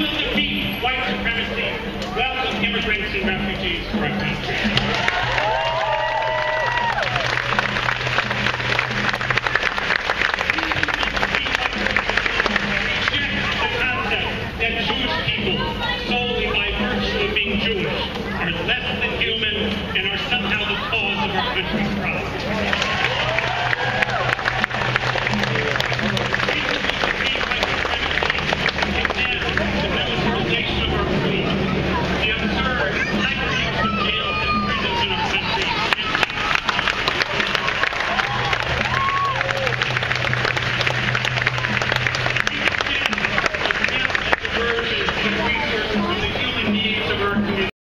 to defeat white supremacy, welcome immigrants and refugees to our country. are less than human and are somehow the cause of our country.